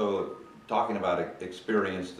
So, talking about experience,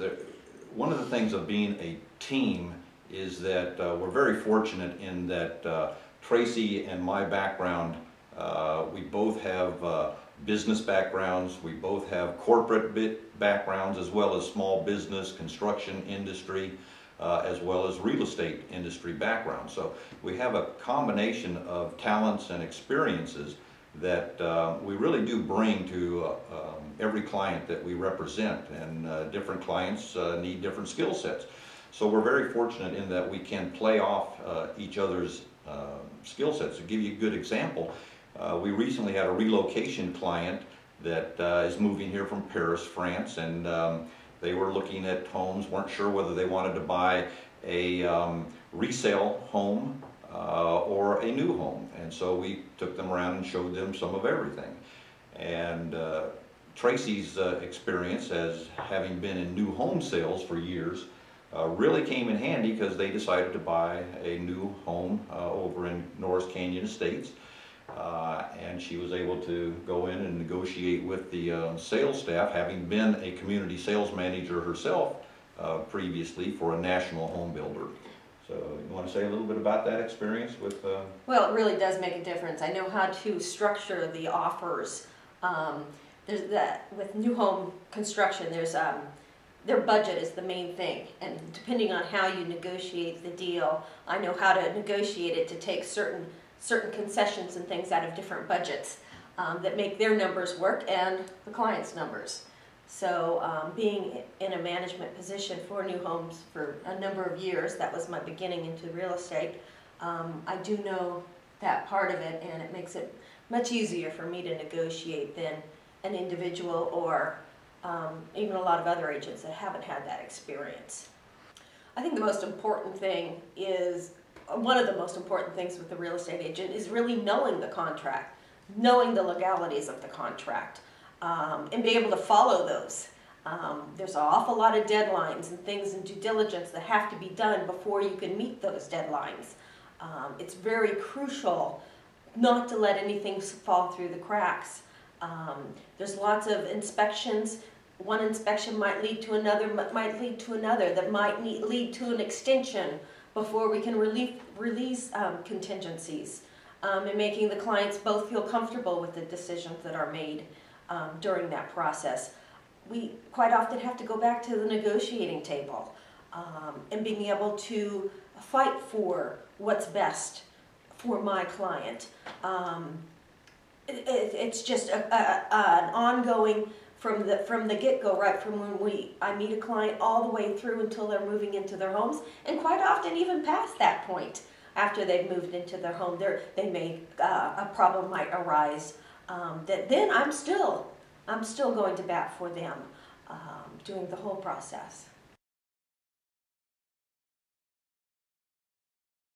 one of the things of being a team is that uh, we're very fortunate in that uh, Tracy and my background, uh, we both have uh, business backgrounds, we both have corporate bit backgrounds as well as small business, construction industry, uh, as well as real estate industry background. So we have a combination of talents and experiences that uh, we really do bring to uh, um, every client that we represent, and uh, different clients uh, need different skill sets. So we're very fortunate in that we can play off uh, each other's uh, skill sets. To give you a good example, uh, we recently had a relocation client that is moving here from Paris, France, and um, they were looking at homes, weren't sure whether they wanted to buy a um, resale home uh, or a new home. And so we took them around and showed them some of everything. And uh, Tracy's uh, experience as having been in new home sales for years uh, really came in handy because they decided to buy a new home uh, over in Norris Canyon Estates. Uh, and she was able to go in and negotiate with the sales staff, having been a community sales manager herself previously for a national home builder. So you want to say a little bit about that experience with? Uh, Well, it really does make a difference. I know how to structure the offers. Um, there's that, with new home construction, there's, um, their budget is the main thing. And depending on how you negotiate the deal, I know how to negotiate it to take certain, certain concessions and things out of different budgets um, that make their numbers work and the client's numbers. So, um, being in a management position for new homes for a number of years, that was my beginning into real estate. Um, I do know that part of it, and it makes it much easier for me to negotiate than an individual or um, even a lot of other agents that haven't had that experience. I think the most important thing is one of the most important things with the real estate agent is really knowing the contract, knowing the legalities of the contract, um, and be able to follow those. Um, there's an awful lot of deadlines and things and due diligence that have to be done before you can meet those deadlines. Um, it's very crucial not to let anything fall through the cracks. Um, there's lots of inspections. One inspection might lead to another, might lead to another, that might need, lead to an extension before we can relieve, release um, contingencies. Um, and making the clients both feel comfortable with the decisions that are made um, during that process. We quite often have to go back to the negotiating table um, and being able to fight for what's best for my client. Um, it, it, it's just a, a, a, an ongoing from the from the get go, right from when we I meet a client all the way through until they're moving into their homes, and quite often even past that point after they've moved into their home, there they may uh, a problem might arise um, that then I'm still I'm still going to bat for them um, doing the whole process.